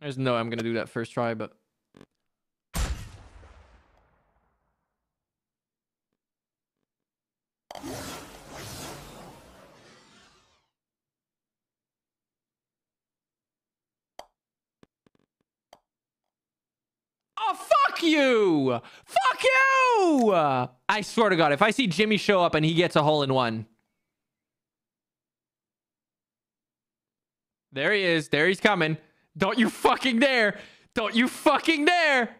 There's no I'm gonna do that first try, but Oh fuck you! Fuck you! I swear to God, if I see Jimmy show up and he gets a hole in one. There he is. There he's coming. Don't you fucking dare! Don't you fucking dare!